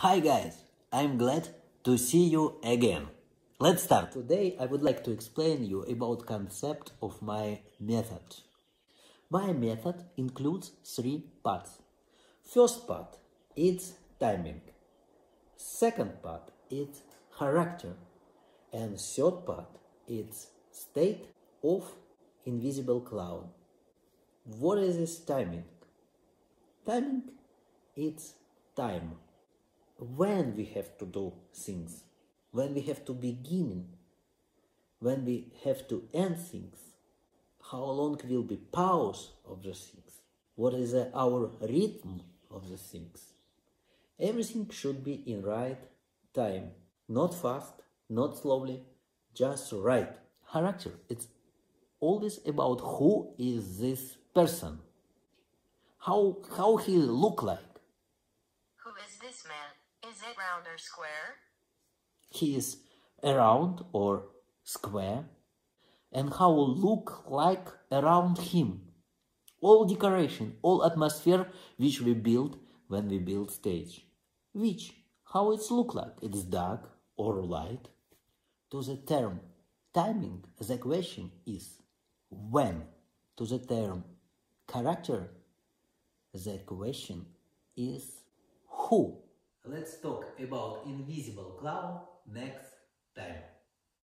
Hi guys, I'm glad to see you again. Let's start. Today I would like to explain you about concept of my method. My method includes three parts. First part is timing. Second part is character. And third part is state of invisible cloud. What is this timing? Timing it's time. When we have to do things, when we have to begin, when we have to end things, how long will be pause of the things, what is our rhythm of the things. Everything should be in right time, not fast, not slowly, just right. Character, it's always about who is this person, how, how he look like. Who is this man? Is it round or square? He is around or square, and how look like around him. All decoration, all atmosphere which we build when we build stage. Which, how it's look like, it's dark or light. To the term timing, the question is when. To the term character, the question is who. Let's talk about invisible cloud next time.